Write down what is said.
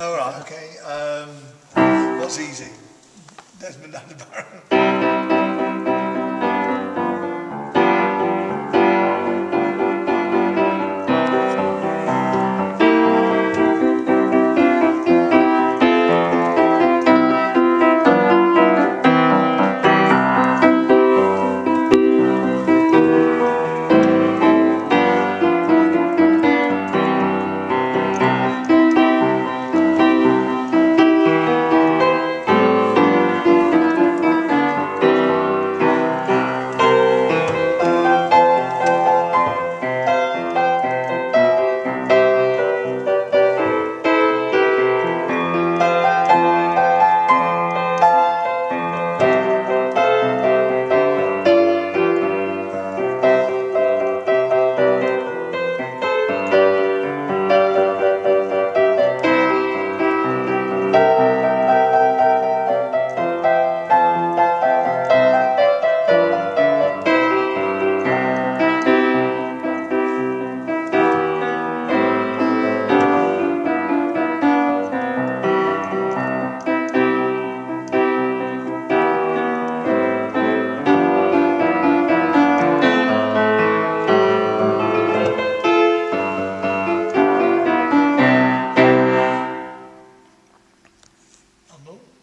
All right, okay. Um, what's easy? Desmond and the Baron. possible